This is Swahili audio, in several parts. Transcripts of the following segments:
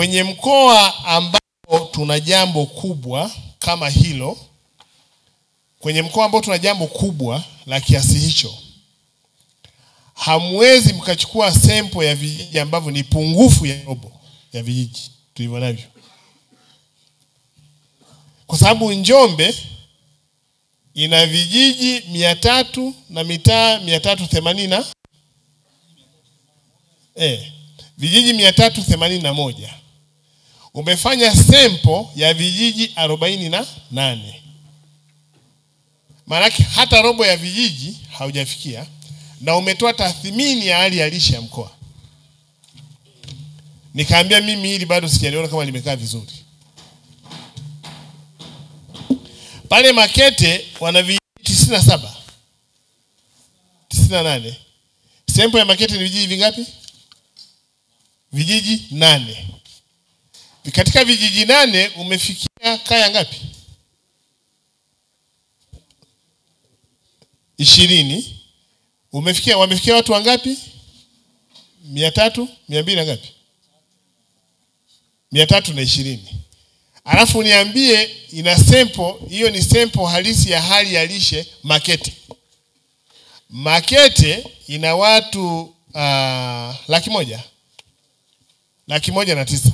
kwenye mkoa ambao tuna jambo kubwa kama hilo, kwenye mkoa ambao tuna jambo kubwa la kiasi hicho, hamwezi mkachukua sempo ya vijiji ambavyo ni pungufu ya robo ya vijiji tulivyo navyo, kwa sababu Njombe ina vijiji mia tatu na mitaa mia tatu themanini na eh, vijiji mia tatu themanini na moja umefanya sempo ya vijiji arobaini na nane maanake hata robo ya vijiji haujafikia, na umetoa tathmini ya hali ya lishe ya mkoa. Nikaambia mimi hili bado sijaliona kama limekaa vizuri. Pale Makete wana vijiji tisini na saba tisini na nane Sempo ya Makete ni vijiji vingapi? Vijiji nane. Katika vijiji nane umefikia kaya ngapi? ishirini. Umefikia, wamefikia watu wangapi? mia tatu mia mbili na ngapi? mia tatu na ishirini. Alafu niambie ina sempo hiyo, ni sempo halisi ya hali ya lishe Makete. Makete ina watu uh, laki moja laki moja na tisa.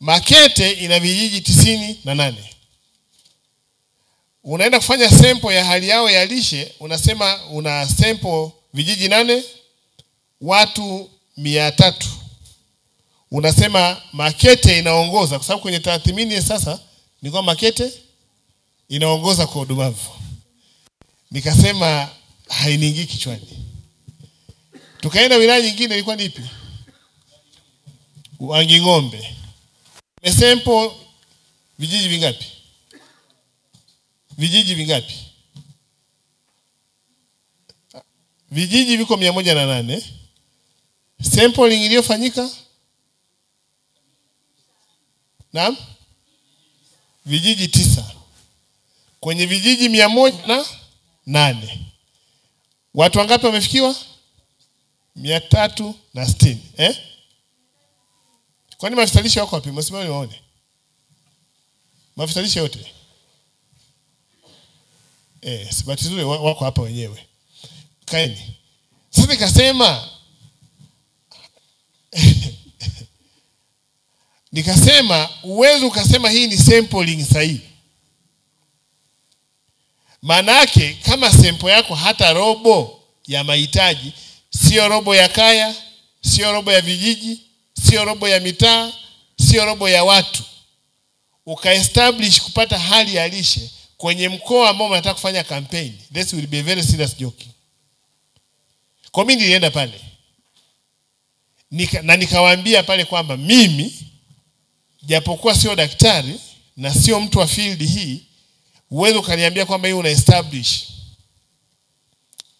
Makete ina vijiji tisini na nane. Unaenda kufanya sempo ya hali yao ya lishe, unasema una sempo vijiji nane, watu mia tatu. Unasema Makete inaongoza, kwa sababu kwenye tathmini sasa ni kwa Makete inaongoza kwa udumavu. Nikasema hainiingii kichwani. Tukaenda wilaya nyingine, ilikuwa ni ipi? Wanging'ombe mesempo vijiji vingapi? Vijiji vingapi? Vijiji viko mia moja na nane. Sampling iliyofanyika naam, vijiji tisa kwenye vijiji mia moja na nane. Watu wangapi wamefikiwa? mia tatu na sitini eh? Kwani mafitalisha wako wapi? Msimame waone maafisa lishe yote eh, sibatizwe wako hapa wenyewe. Kaeni sasa. Nikasema nikasema uwezo ukasema hii ni sampling sahihi. Maana yake kama sempo yako hata robo ya mahitaji, sio robo ya kaya, sio robo ya vijiji sio robo ya mitaa, sio robo ya watu, ukaestablish kupata hali ya lishe kwenye mkoa ambao unataka kufanya campaign, this will be a very serious joke. Kwa mimi nilienda pale nika, na nikawaambia pale kwamba mimi japokuwa sio daktari na sio mtu wa field hii, uwezo ukaniambia kwamba hii una establish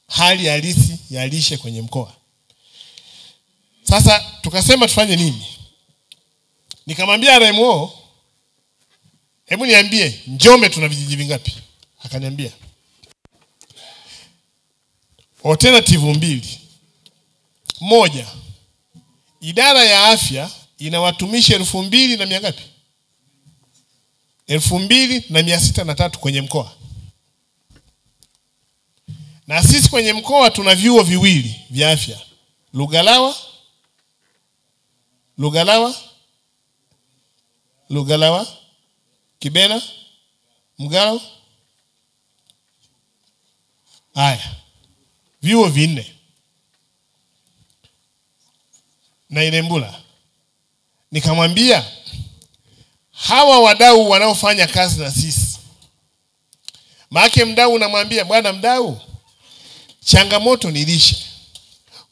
hali halisi ya lishe kwenye mkoa. Sasa tukasema tufanye nini? Nikamwambia RMO, hebu niambie Njombe tuna vijiji vingapi? Akaniambia alternative mbili. Moja, idara ya afya ina watumishi elfu mbili na mia ngapi? elfu mbili na mia sita na tatu kwenye mkoa, na sisi kwenye mkoa tuna vyuo viwili vya afya Lugalawa Lugalawa, Lugalawa, Kibena, Mgalo. Haya, vyuo vinne. Na Ilembula. Nikamwambia hawa wadau wanaofanya kazi na sisi, maake mdau unamwambia bwana mdau, changamoto ni lishe,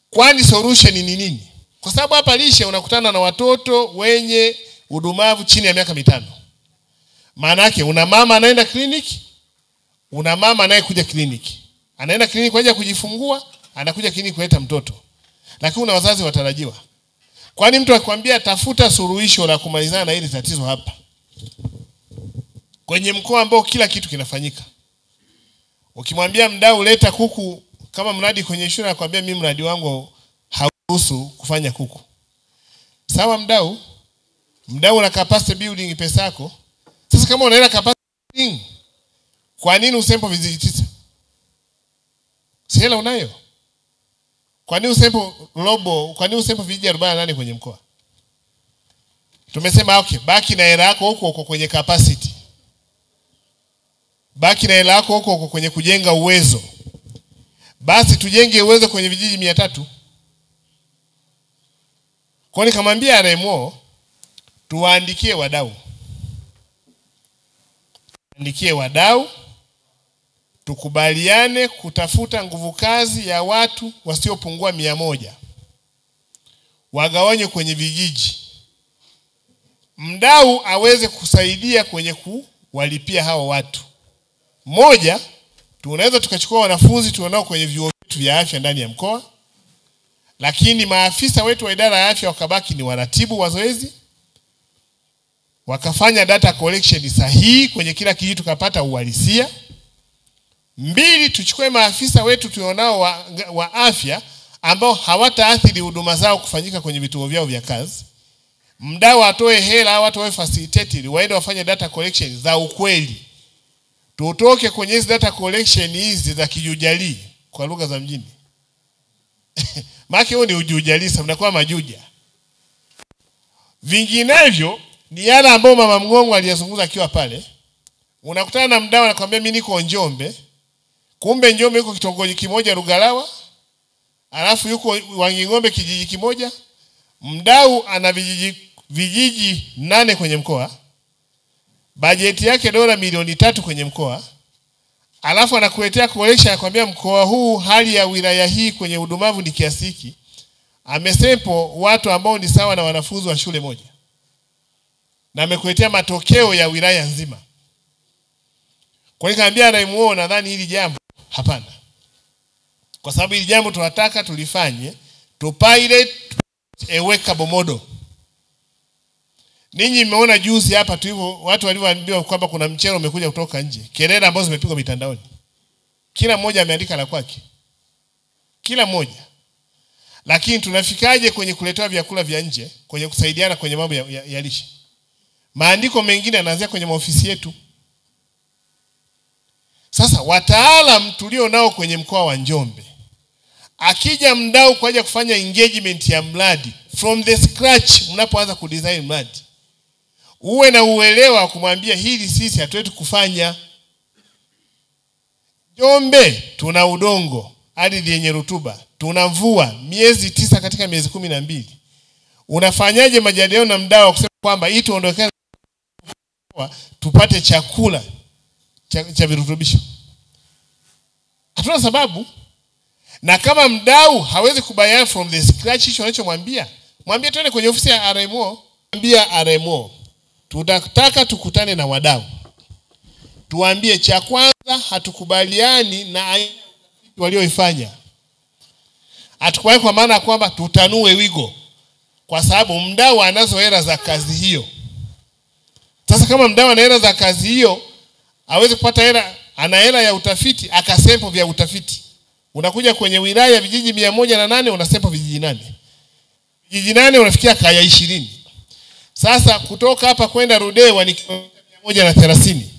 kwani solution ni nini? Kwa sababu hapa lishe unakutana na watoto wenye udumavu chini ya miaka mitano. Maana yake una mama anaenda kliniki, una mama anayekuja kliniki, anaenda kliniki kwa ajili ya kujifungua, anakuja kliniki kuleta mtoto, lakini una wazazi watarajiwa. Kwani mtu akikwambia tafuta suluhisho la kumalizana na hili tatizo hapa kwenye mkoa ambao kila kitu kinafanyika, ukimwambia mdau leta kuku kama mradi kwenye shule, anakwambia mimi mradi wangu hauruhusu kufanya kuku. Sawa mdau? Mdau na capacity building pesa yako. Sasa kama unaenda capacity building, kwa nini usempo vijiji tisa? Si hela unayo? Kwa nini usempo robo, kwa nini usempo vijiji 48 kwenye mkoa? Tumesema okay, baki na hela yako huko huko kwenye capacity. Baki na hela yako huko huko kwenye kujenga uwezo. Basi tujenge uwezo kwenye vijiji mia tatu. Kwa nikamwambia RMO tuwaandikie wadau, andikie wadau, tukubaliane kutafuta nguvu kazi ya watu wasiopungua mia moja. Wagawanywe kwenye vijiji, mdau aweze kusaidia kwenye kuwalipia hao watu. Moja, tunaweza tukachukua wanafunzi tuonao kwenye vyuo vyetu vya afya ndani ya mkoa, lakini maafisa wetu wa idara ya afya wakabaki ni waratibu wa zoezi, wakafanya data collection sahihi kwenye kila kijiji, tukapata uhalisia. Mbili, tuchukue maafisa wetu tuonao wa, wa afya ambao hawataathiri huduma zao kufanyika kwenye vituo vyao vya kazi. Mdau atoe hela au watu wawe facilitator waende wafanye data collection za ukweli. Tutoke kwenye hizi data collection hizi za kijujalii kwa lugha za mjini. Maana huo ni ujuja lisa mnakuwa majuja. Vinginevyo ni yale ambayo mama Mng'ong'o aliyazungumza akiwa pale. Unakutana na mdau anakwambia mimi niko Njombe, kumbe Njombe yuko kitongoji kimoja Rugalawa, alafu yuko Wanging'ombe kijiji kimoja. Mdau ana vijiji vijiji nane kwenye mkoa, bajeti yake dola milioni tatu kwenye mkoa, alafu anakuletea collection anakuambia mkoa huu hali ya wilaya hii kwenye udumavu ni kiasi hiki. Amesempo watu ambao ni sawa na wanafunzi wa shule moja, na amekuletea matokeo ya wilaya nzima. Kwa hiyo kaambia RMO, nadhani hili jambo hapana, kwa sababu hili jambo tunataka tulifanye to pilot a workable model. Ninyi mmeona juzi hapa tu hivyo watu walioambiwa kwamba kuna mchero umekuja kutoka nje, kelele ambazo zimepigwa mitandaoni, kila mmoja ameandika la kwake, kila mmoja. Lakini tunafikaje kwenye kuletewa vyakula vya nje, kwenye kusaidiana kwenye mambo ya, ya, ya lishe? Maandiko mengine yanaanzia kwenye maofisi yetu. Sasa wataalam tulio nao kwenye mkoa wa Njombe, akija mdau kwa ajili ya kufanya engagement ya mradi from the scratch, mnapoanza kudesign mradi, uwe na uelewa wa kumwambia hili sisi hatuwezi kufanya. Njombe tuna udongo, ardhi yenye rutuba, tuna mvua miezi tisa katika miezi kumi na mbili. Unafanyaje majadiliano na mdau kusema kwamba hii tuondokane tupate chakula cha, cha virutubisho? Hatuna sababu na kama mdau hawezi kubayana from the scratch hicho anachomwambia, mwambie twende kwenye ofisi ya RMO, mwambia RMO tunataka tukutane na wadau, tuambie cha kwanza, hatukubaliani na aina walioifanya. Hatukubaliani kwa maana ya kwamba tutanue wigo, kwa sababu mdau anazo hela za kazi hiyo. Sasa kama mdau ana hela za kazi hiyo, aweze kupata hela, ana hela ya utafiti, akasempo vya utafiti unakuja kwenye wilaya vijiji mia moja na nane unasempa vijiji nane vijiji nane unafikia kaya ishirini sasa kutoka hapa kwenda Rudewa ni kilomita mia moja na thelathini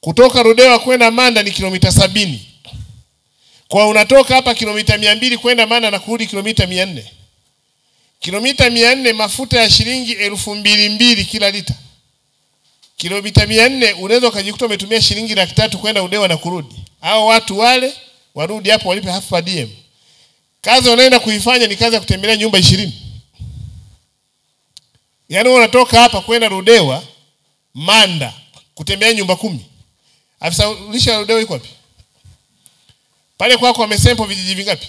kutoka Rudewa kwenda Manda ni kilomita sabini kwa unatoka hapa kilomita mia mbili kwenda Manda na kurudi kilomita mia nne kilomita mia nne mafuta ya shilingi elfu mbili mbili kila lita kilomita mia nne unaweza ukajikuta umetumia shilingi laki tatu kwenda Udewa na kurudi. Hao watu wale warudi hapo walipe half per diem. Kazi wanaenda kuifanya ni kazi ya kutembelea nyumba ishirini. Yaani unatoka hapa kwenda Rudewa Manda kutembea nyumba kumi. Afisa lishe ya iko wapi? Pale kwako wamesempo vijiji vingapi?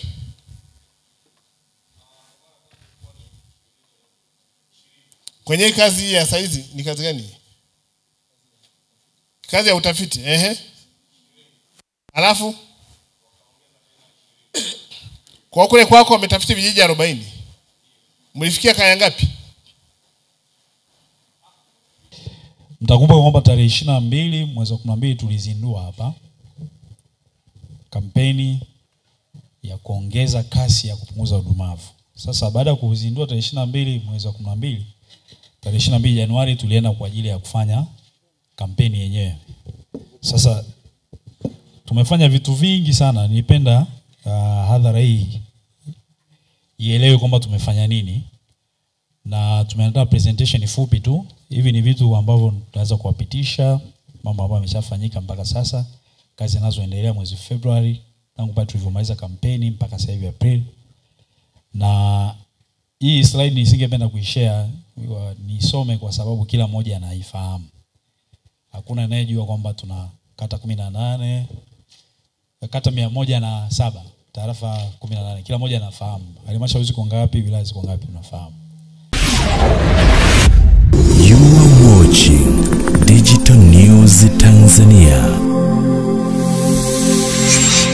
Kwenye kazi ya saizi ni kazi gani? Kazi ya utafiti. Ehe. Alafu kwa kule kwako wametafiti vijiji arobaini. Mlifikia kaya ngapi? Mtakumbuka kwamba tarehe ishirini na mbili mwezi wa kumi na mbili tulizindua hapa kampeni ya kuongeza kasi ya kupunguza udumavu Sasa baada ya kuzindua tarehe ishirini na mbili mwezi wa kumi na mbili tarehe ishirini na mbili Januari tulienda kwa ajili ya kufanya kampeni yenyewe. Sasa tumefanya vitu vingi sana. nipenda uh, hadhara hii ielewe kwamba tumefanya nini, na tumeandaa presentation fupi tu. Hivi ni vitu ambavyo tunaweza kuwapitisha mambo ambayo yameshafanyika mpaka sasa, kazi zinazoendelea mwezi Februari tangu pale tulivyomaliza kampeni mpaka sasa hivi Aprili. Na hii slide nisingependa kuishare, nisome kwa sababu kila mmoja anaifahamu. Hakuna anayejua kwamba tuna kata kumi na nane kata mia moja na saba tarafa kumi na nane kila mmoja anafahamu. Halmashauri ziko ngapi, wilaya ziko ngapi, unafahamu. Watching Digital News Tanzania.